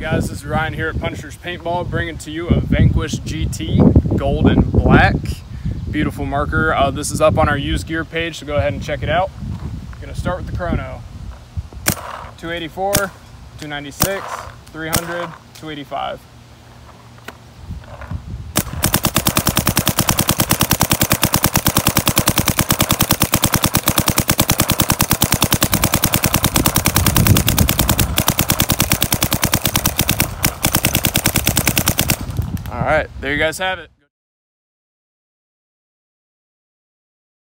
guys, this is Ryan here at Punishers Paintball bringing to you a Vanquish GT Gold and Black. Beautiful marker. Uh, this is up on our used gear page, so go ahead and check it out. Gonna start with the chrono. 284, 296, 300, 285. All right, there you guys have it.